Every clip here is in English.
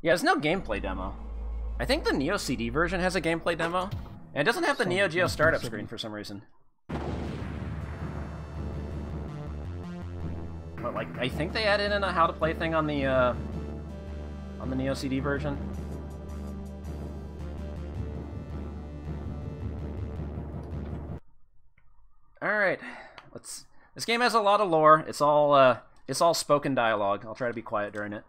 Yeah, there's no gameplay demo. I think the Neo CD version has a gameplay demo, and it doesn't have the Neo Geo startup screen for some reason. But like, I think they added in a how to play thing on the uh, on the Neo CD version. All right, let's. This game has a lot of lore. It's all uh, it's all spoken dialogue. I'll try to be quiet during it.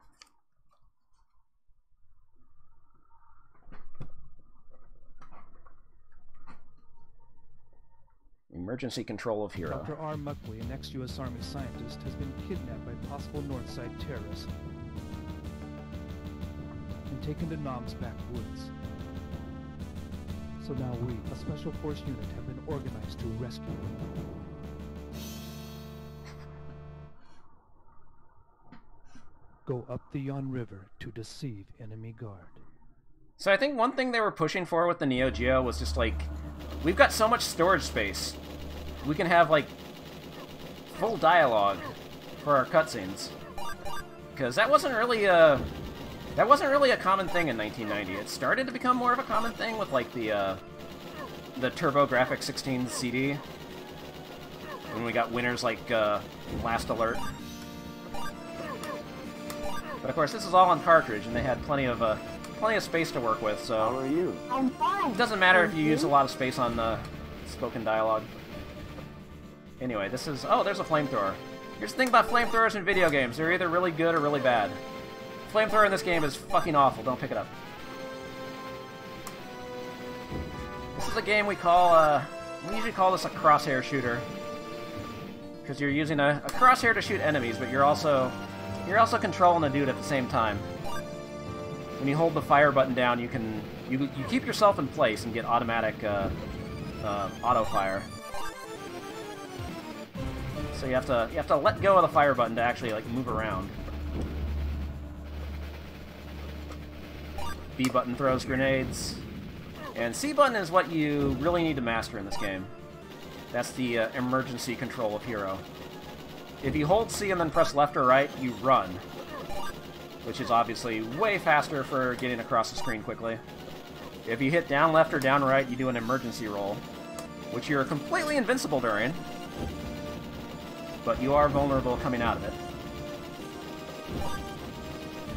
Emergency control of Hero. Dr. R. Muckley, an ex-U.S. Army scientist, has been kidnapped by possible Northside terrorists and taken to Nam's backwoods. So now we, a special force unit, have been organized to rescue him. Go up the Yon River to deceive enemy guard. So I think one thing they were pushing for with the Neo Geo was just like, we've got so much storage space, we can have like full dialogue for our cutscenes. Because that wasn't really a that wasn't really a common thing in 1990. It started to become more of a common thing with like the uh, the TurboGrafx 16 CD when we got winners like uh, Last Alert. But of course, this is all on cartridge, and they had plenty of uh, plenty of space to work with, so How are you? I'm fine. it doesn't matter if you use a lot of space on the spoken dialogue. Anyway, this is... Oh, there's a flamethrower. Here's the thing about flamethrowers in video games. They're either really good or really bad. Flamethrower in this game is fucking awful. Don't pick it up. This is a game we call, uh... We usually call this a crosshair shooter. Because you're using a, a crosshair to shoot enemies, but you're also... You're also controlling a dude at the same time. When you hold the fire button down, you can you, you keep yourself in place and get automatic uh, uh, auto fire. So you have to you have to let go of the fire button to actually like move around. B button throws grenades, and C button is what you really need to master in this game. That's the uh, emergency control of hero. If you hold C and then press left or right, you run which is obviously way faster for getting across the screen quickly. If you hit down left or down right, you do an emergency roll, which you're completely invincible during, but you are vulnerable coming out of it.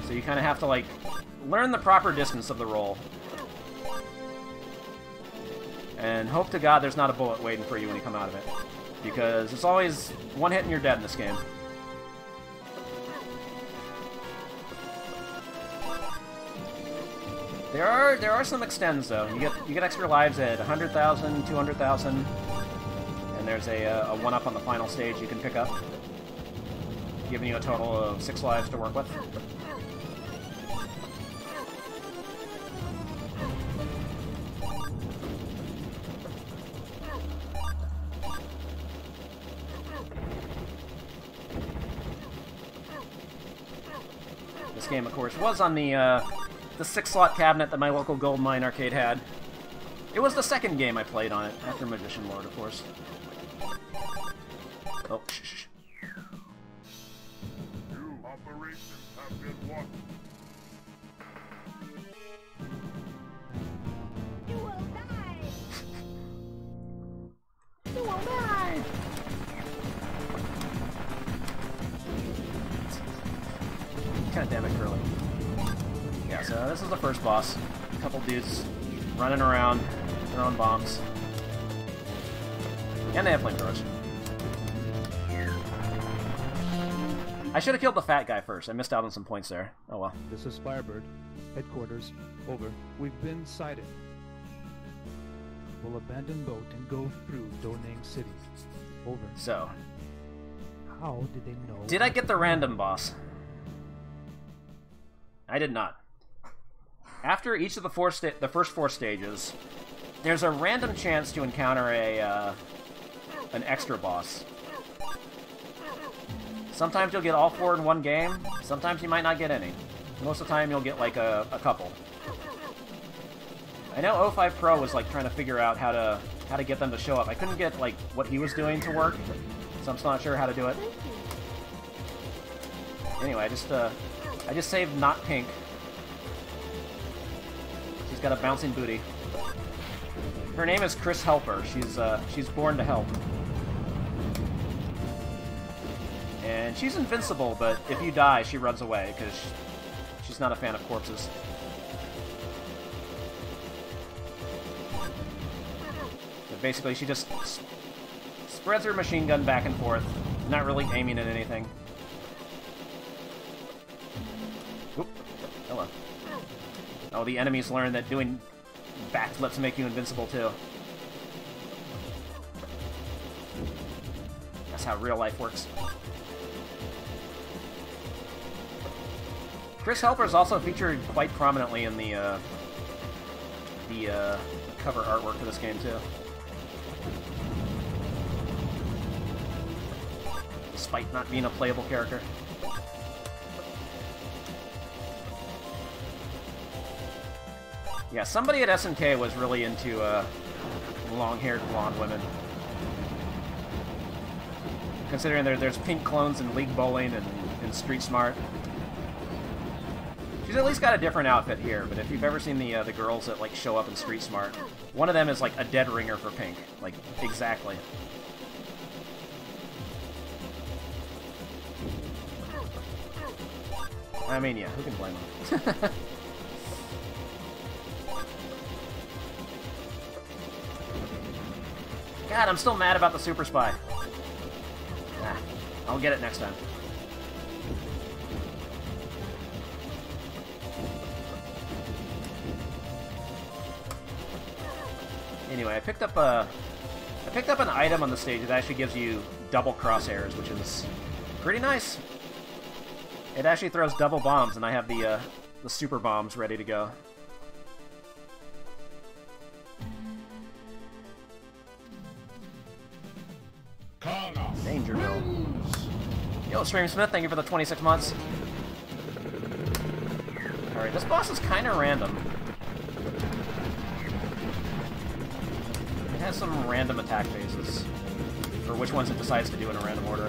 So you kind of have to, like, learn the proper distance of the roll. And hope to god there's not a bullet waiting for you when you come out of it. Because it's always one hit and you're dead in this game. There are there are some extends though. You get you get extra lives at 100,000, 200,000, and there's a uh, a one up on the final stage you can pick up, giving you a total of six lives to work with. This game, of course, was on the uh, the six-slot cabinet that my local gold mine arcade had. It was the second game I played on it, after Magician Lord, of course. Oh, shh. New operations have been this is the first boss. A couple dudes running around, throwing bombs. And they have flamethrowers. I should have killed the fat guy first. I missed out on some points there. Oh well. This is Firebird. Headquarters. Over. We've been sighted. We'll abandon boat and go through Donang City. Over. So, How did they know? did I get the random boss? I did not. After each of the four the first four stages, there's a random chance to encounter a uh, an extra boss. Sometimes you'll get all four in one game. Sometimes you might not get any. Most of the time, you'll get like a, a couple. I know O5 Pro was like trying to figure out how to how to get them to show up. I couldn't get like what he was doing to work, so I'm still not sure how to do it. Anyway, I just uh, I just saved not pink got a bouncing booty. Her name is Chris Helper. She's uh, she's born to help. And she's invincible, but if you die, she runs away because she's not a fan of corpses. Basically, she just spreads her machine gun back and forth, not really aiming at anything. Oh, the enemies learn that doing backflips make you invincible too. That's how real life works. Chris Helper is also featured quite prominently in the uh, the uh, cover artwork for this game too. Despite not being a playable character. Yeah, somebody at SNK was really into uh, long-haired blonde women. Considering there, there's pink clones in League Bowling and, and Street Smart. She's at least got a different outfit here, but if you've ever seen the uh, the girls that like show up in Street Smart, one of them is like a dead ringer for pink, like exactly. I mean, yeah, who can blame them? God, I'm still mad about the Super Spy. Ah, I'll get it next time. Anyway, I picked up a... I picked up an item on the stage that actually gives you double crosshairs, which is pretty nice. It actually throws double bombs, and I have the, uh, the super bombs ready to go. Yo, Stream Smith, thank you for the 26 months. Alright, this boss is kind of random. It has some random attack phases. For which ones it decides to do in a random order.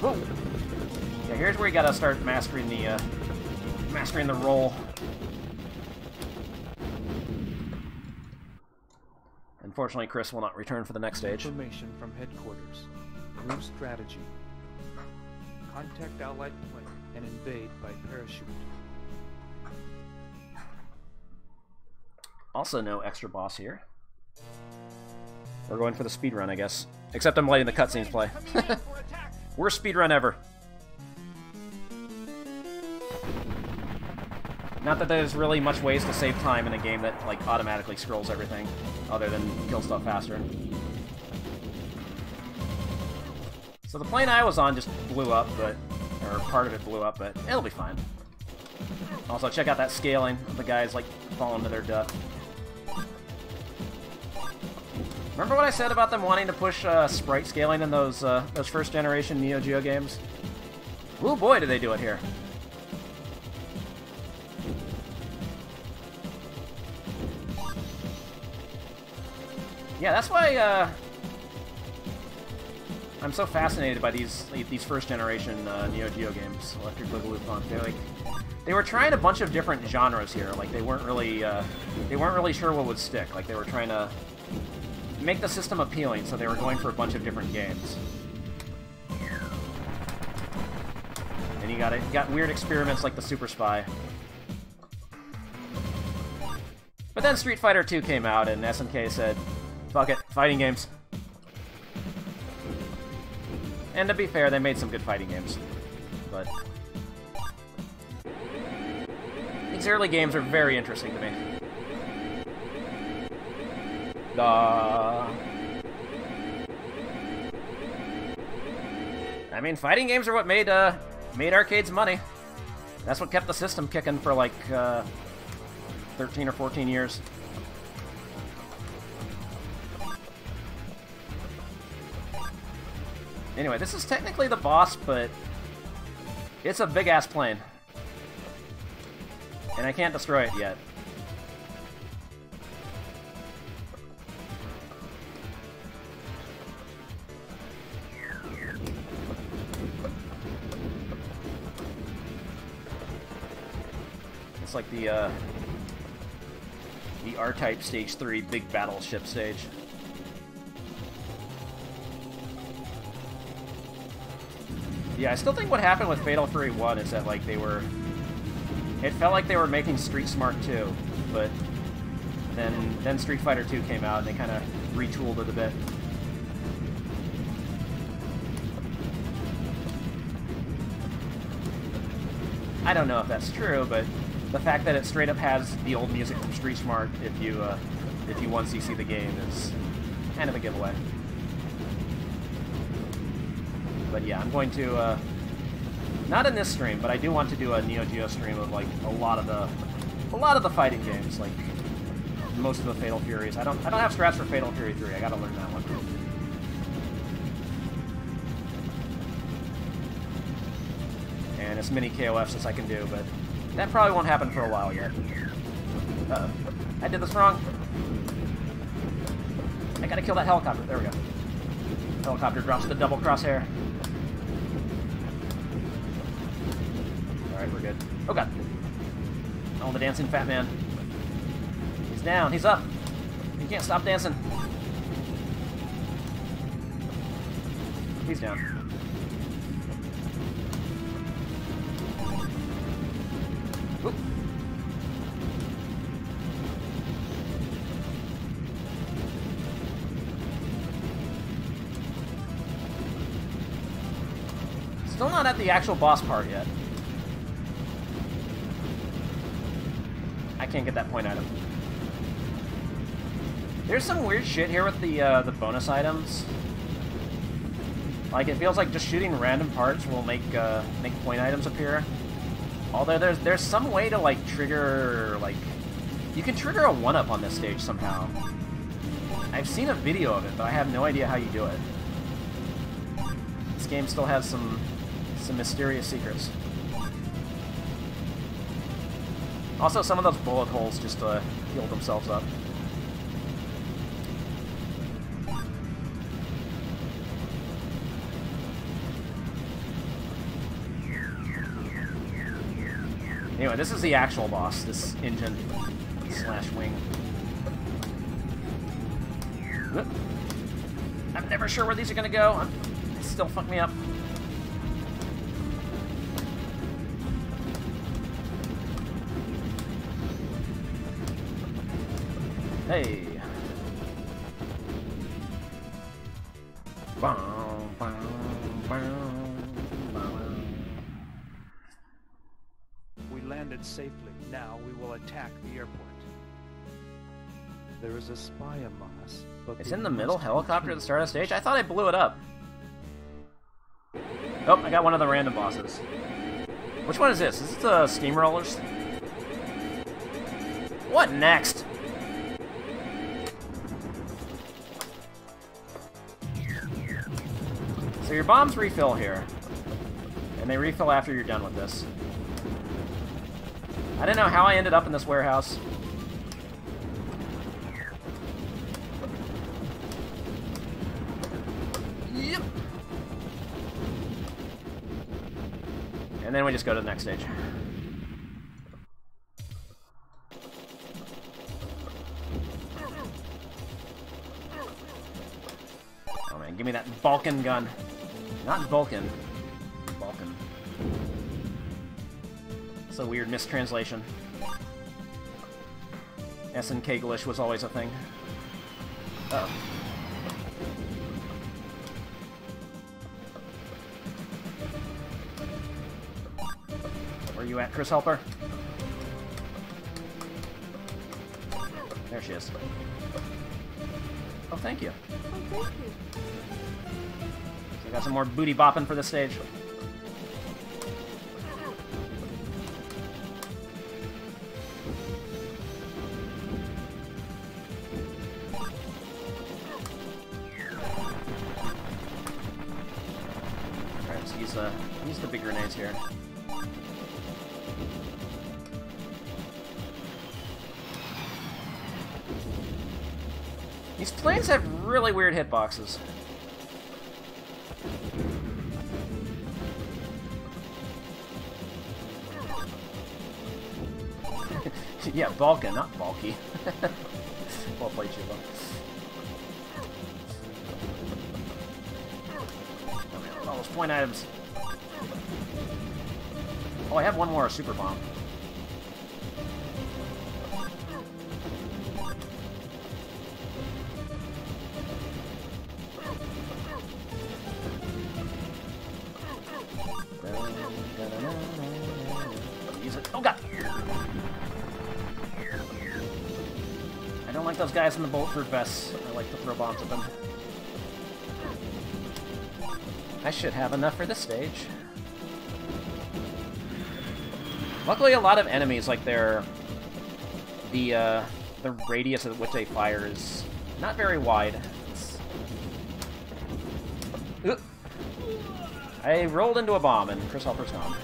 Whoa! Yeah, here's where you gotta start mastering the, uh, mastering the roll. Unfortunately, Chris will not return for the next stage. Information from headquarters. New strategy. Contact allied plane and invade by parachute. Also, no extra boss here. We're going for the speed run, I guess. Except I'm letting the cutscenes play. Worst speed run ever. Not that there's really much ways to save time in a game that like automatically scrolls everything, other than kill stuff faster. So the plane I was on just blew up, but or part of it blew up, but it'll be fine. Also, check out that scaling of the guys like falling to their death. Remember what I said about them wanting to push uh, sprite scaling in those uh, those first generation Neo Geo games? Oh boy, do they do it here! Yeah, that's why uh, I'm so fascinated by these these first generation uh, Neo Geo games, Electric Boogaloo Funk. They like they were trying a bunch of different genres here. Like they weren't really uh, they weren't really sure what would stick. Like they were trying to make the system appealing, so they were going for a bunch of different games. And you got it. Got weird experiments like the Super Spy. But then Street Fighter 2 came out, and SNK said, "Fuck it, fighting games." And to be fair, they made some good fighting games, but these early games are very interesting to me. Uh, I mean, fighting games are what made uh, made arcades money. That's what kept the system kicking for like uh, 13 or 14 years. Anyway, this is technically the boss, but it's a big ass plane. And I can't destroy it yet. It's like the, uh... The R-Type Stage 3 big battleship stage. Yeah, I still think what happened with Fatal Fury 1 is that, like, they were... It felt like they were making Street Smart 2, but then then Street Fighter 2 came out and they kind of retooled it a bit. I don't know if that's true, but the fact that it straight up has the old music from Street Smart if you uh, if you once you see the game is kind of a giveaway. But yeah, I'm going to uh, not in this stream, but I do want to do a Neo Geo stream of like a lot of the a lot of the fighting games, like most of the Fatal Furies. I don't I don't have strats for Fatal Fury 3. I gotta learn that one. And as many KOFs as I can do, but that probably won't happen for a while yet. Uh -oh. I did this wrong. I gotta kill that helicopter. There we go. Helicopter drops the double crosshair. Alright, we're good. Oh god. Oh, the dancing fat man. He's down. He's up. He can't stop dancing. He's down. Still not at the actual boss part yet. I can't get that point item. There's some weird shit here with the uh, the bonus items. Like it feels like just shooting random parts will make uh, make point items appear. Although there's there's some way to like trigger like you can trigger a one up on this stage somehow. I've seen a video of it, but I have no idea how you do it. This game still has some some mysterious secrets. Also, some of those bullet holes just uh, heal themselves up. Anyway, this is the actual boss, this engine slash wing. I'm never sure where these are gonna go. They still fuck me up. Hey. We landed safely. Now we will attack the airport. There is a spy among us, but It's in the middle helicopter at the start of the stage? I thought I blew it up. Oh, I got one of the random bosses. Which one is this? Is this the steamrollers? What next? So your bombs refill here. And they refill after you're done with this. I didn't know how I ended up in this warehouse. Yep. And then we just go to the next stage. Oh man, give me that Balkan gun. Not Vulcan. Vulcan. It's a weird mistranslation. SNK Glish was always a thing. Uh oh. Where are you at, Chris Helper? There she is. Oh, thank you. Oh, thank you. So got some more booty bopping for the stage. Alright, let's use, uh, use the big grenades here. These planes have really weird hitboxes. Yeah, Balkan, not bulky. well played, Chuba. All those point items. Oh, I have one more super bomb. Like those guys in the bulletproof vests. I like to throw bombs at them. I should have enough for this stage. Luckily, a lot of enemies, like their the uh, the radius at which they fire is not very wide. I rolled into a bomb, and Chris Hopper's gone.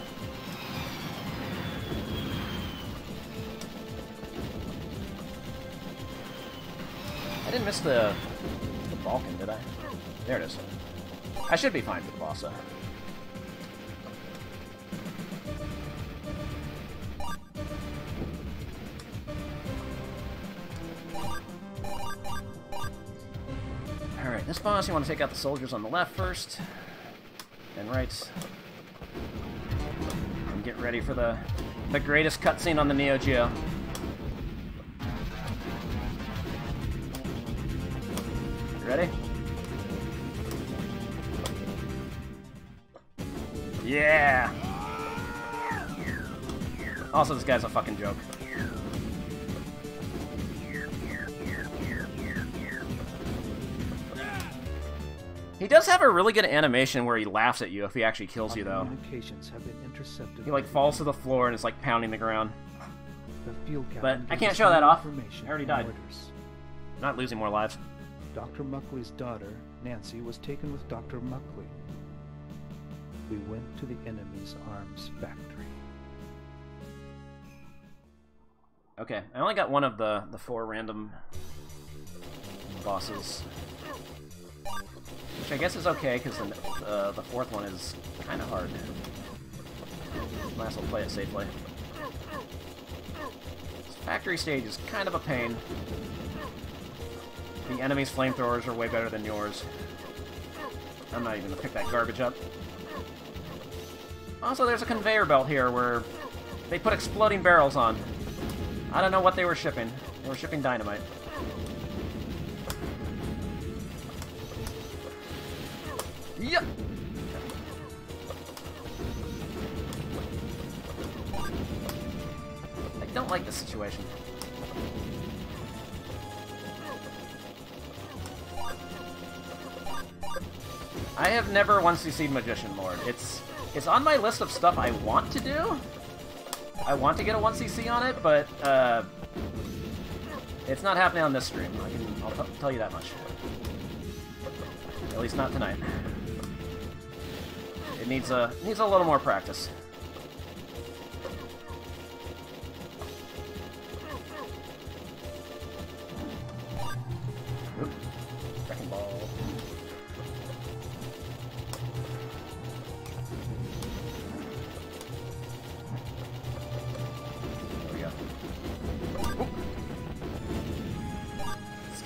I didn't miss the, the Balkan, did I? There it is. I should be fine for the boss, though. Alright, this boss, you want to take out the soldiers on the left first, and right. And get ready for the, the greatest cutscene on the Neo Geo. Yeah! Also, this guy's a fucking joke. He does have a really good animation where he laughs at you if he actually kills you, though. Have been intercepted. He, like, falls to the floor and is, like, pounding the ground. The field But I can't show that off. I already died. orders. Not losing more lives. Dr. Muckley's daughter, Nancy, was taken with Dr. Muckley. We went to the enemy's arms factory. Okay, I only got one of the, the four random bosses. Which I guess is okay, because the, uh, the fourth one is kind of hard. Might as well play it safely. This factory stage is kind of a pain. The enemy's flamethrowers are way better than yours. I'm not even gonna pick that garbage up. Also, there's a conveyor belt here where they put exploding barrels on. I don't know what they were shipping. They were shipping dynamite. Yep. I don't like this situation. I have never once seen Magician Lord. It's it's on my list of stuff I want to do. I want to get a 1cc on it, but uh, it's not happening on this stream. I can, I'll tell you that much. At least not tonight. It needs a needs a little more practice.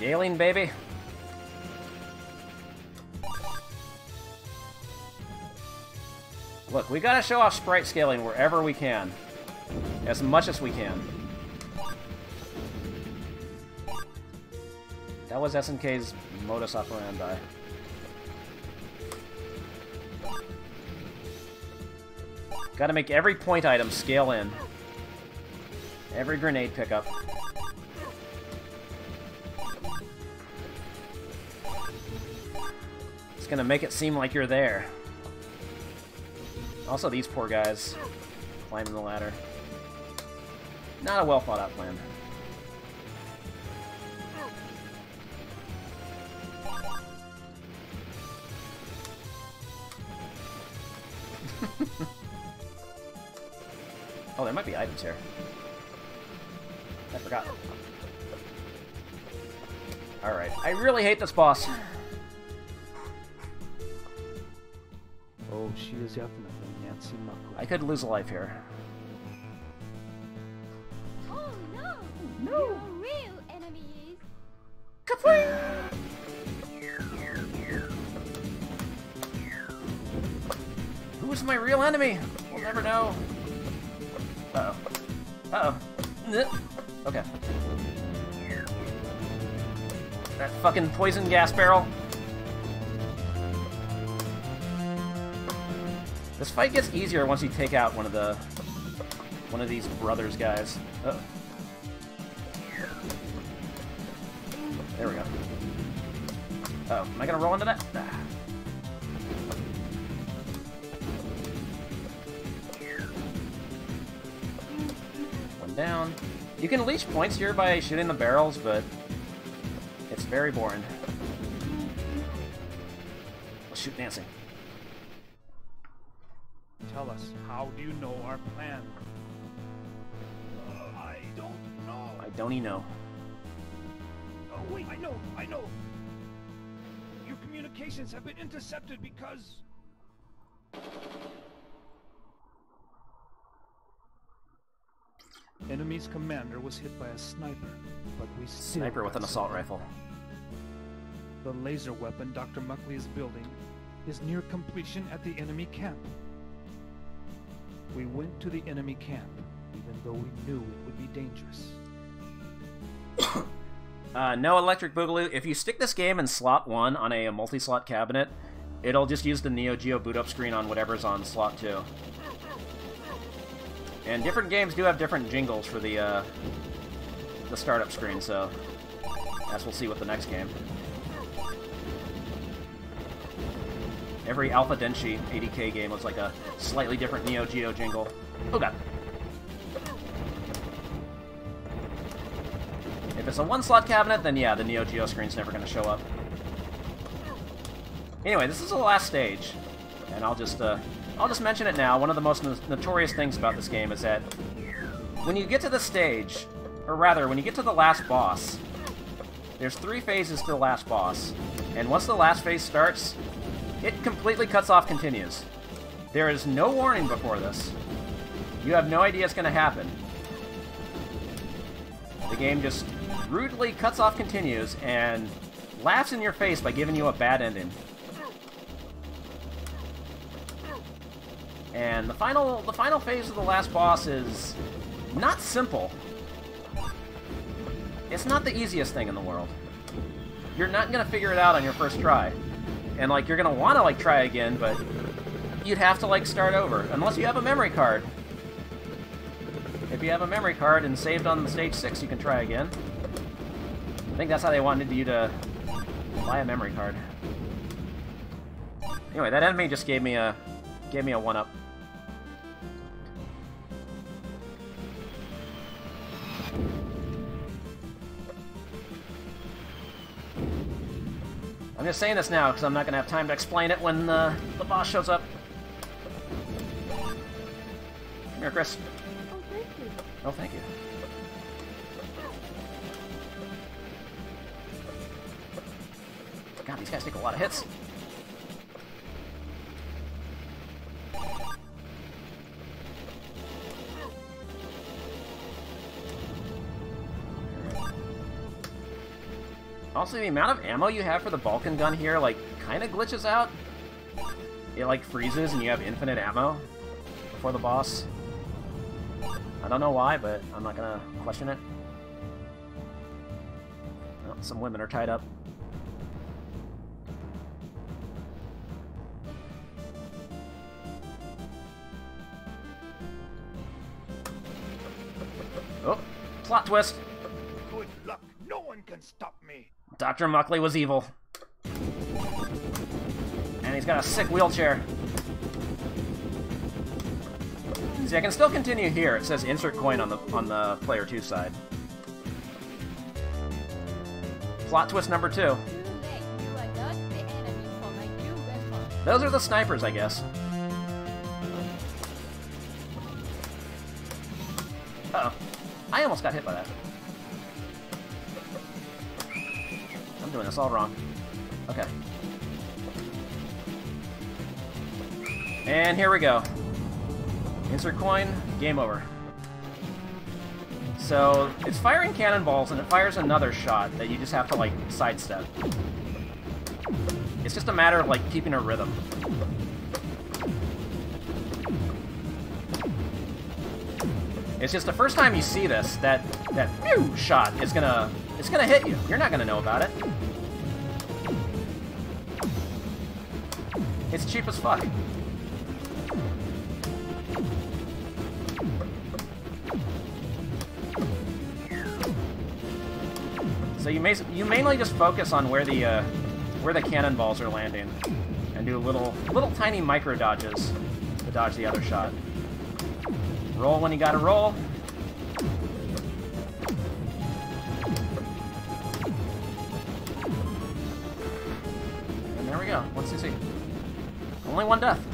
Scaling, baby. Look, we gotta show off sprite scaling wherever we can. As much as we can. That was SNK's modus operandi. Gotta make every point item scale in. Every grenade pickup. Gonna make it seem like you're there. Also, these poor guys climbing the ladder. Not a well thought out plan. oh, there might be items here. I forgot. Alright, I really hate this boss. Oh, she is definitely Nancy Muckley. I could lose a life here. Oh no! No! Your real enemy is. Kapling! Who's my real enemy? We'll never know. Uh-oh. Uh-oh. Okay. That fucking poison gas barrel. This fight gets easier once you take out one of the one of these brothers guys. Uh -oh. There we go. Uh oh, am I gonna roll into that? Ah. One down. You can leech points here by shooting the barrels, but it's very boring. Let's shoot Nancy. How do you know our plan? I don't know. I don't even know. Oh, wait, I know, I know. Your communications have been intercepted because... Enemy's commander was hit by a sniper, but we still Sniper with an assault rifle. The laser weapon Dr. Muckley is building is near completion at the enemy camp. We went to the enemy camp, even though we knew it would be dangerous. Uh, no electric boogaloo. If you stick this game in slot one on a, multi-slot cabinet, it'll just use the Neo Geo boot up screen on whatever's on slot two. And different games do have different jingles for the uh, the startup screen, so as we'll see with the next game. Every Alpha Denshi ADK game was like a slightly different Neo Geo jingle. Oh god. If it's a one-slot cabinet, then yeah, the Neo Geo screen's never going to show up. Anyway, this is the last stage, and I'll just uh, I'll just mention it now. One of the most no- notorious things about this game is that when you get to the stage, or rather, when you get to the last boss, there's three phases to the last boss, and once the last phase starts, it completely cuts off continues. There is no warning before this. You have no idea it's going to happen. The game just rudely cuts off continues and laughs in your face by giving you a bad ending. And the final the final phase of the last boss is not simple. It's not the easiest thing in the world. You're not gonna figure it out on your first try. And like you're gonna wanna like try again, but you'd have to like start over. Unless you have a memory card. If you have a memory card and saved on stage 6, you can try again. I think that's how they wanted you to buy a memory card. Anyway, that enemy just gave me a gave me a one up. I'm just saying this now because I'm not going to have time to explain it when uh, the boss shows up. Come here, Chris. Oh, thank you. Oh, thank you. God, these guys take a lot of hits. Also, the amount of ammo you have for the Balkan gun here, like, kind of glitches out. It, like, freezes and you have infinite ammo before the boss. I don't know why, but I'm not gonna question it. Oh, some women are tied up. Oh, plot twist. Good luck. No one can stop. Dr. Muckley was evil. And he's got a sick wheelchair. See, I can still continue here. It says insert coin on the on the player 2 side. Plot twist number 2. Too late. You are not the enemy for my new weapon. Those are the snipers, I guess. Uh oh I almost got hit by that. Doing this all wrong. Okay. And here we go. Insert coin, game over. So, it's firing cannonballs, and it fires another shot that you just have to, like, sidestep. It's just a matter of, like, keeping a rhythm. It's just the first time you see this, that that pew shot is gonna it's gonna hit you. You're not gonna know about it. It's cheap as fuck. So you may you mainly just focus on where the uh, where the cannonballs are landing, and do little little tiny micro dodges to dodge the other shot. Roll when you gotta roll. And there we go. One CC. Only one death.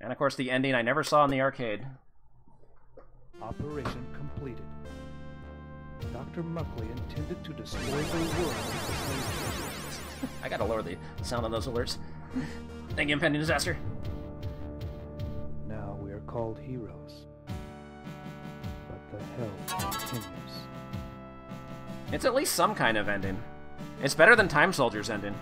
And of course, the ending I never saw in the arcade. Operation completed. Dr. Muckley intended to destroy the world with the I gotta lower the sound on those alerts. Thank you, impending disaster. Now we are called heroes. But the hell continues. It's at least some kind of ending. It's better than Time Soldier's ending.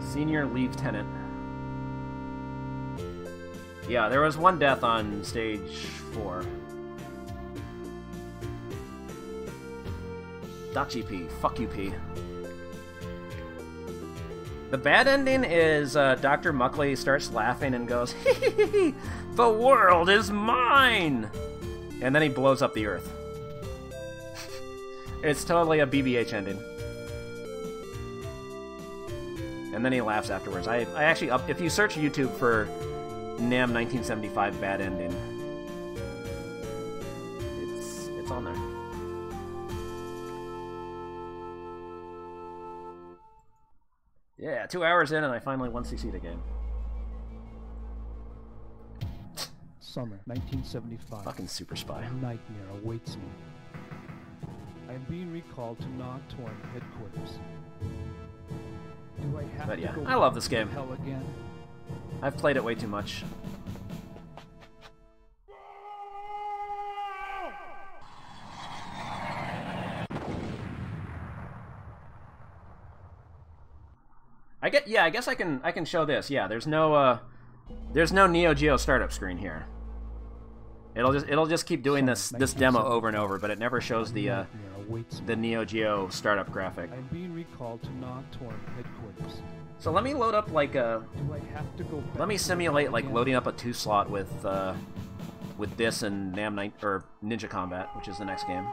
Senior Lieutenant. Yeah, there was one death on stage four. Dachi P. Fuck you, P. The bad ending is uh, Dr. Muckley starts laughing and goes, the world is mine! And then he blows up the earth. it's totally a BBH ending. And then he laughs afterwards. I, I actually, up, if you search YouTube for Nam 1975 bad ending, two hours in and I finally 1cc the game. Summer 1975. Fucking super spy. A nightmare awaits me. I am being recalled to Na headquarters. Do I have But to yeah, I love this game. Hell again? I've played it way too much. Get yeah, I guess I can I can show this. Yeah, there's no uh there's no Neo Geo startup screen here. It'll just it'll just keep doing this this demo over and over, but it never shows the uh Nightmare awaits me. the Neo Geo startup graphic. I am being recalled to Na Torn headquarters. So let me load up like a Do I have to go back Let me simulate like loading up a two slot with uh, with this and Nam Nin- or Ninja Combat, which is the next game.